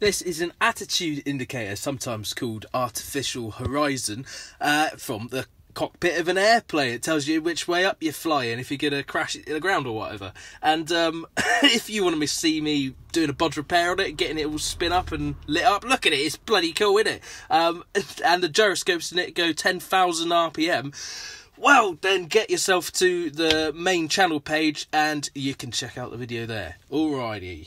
This is an attitude indicator, sometimes called artificial horizon, uh, from the cockpit of an airplane. It tells you which way up you're flying, if you're going to crash it in the ground or whatever. And um, if you want to see me doing a bod repair on it, getting it all spin up and lit up, look at it, it's bloody cool, isn't it? Um, and the gyroscopes in it go 10,000 RPM. Well, then get yourself to the main channel page and you can check out the video there. Alrighty.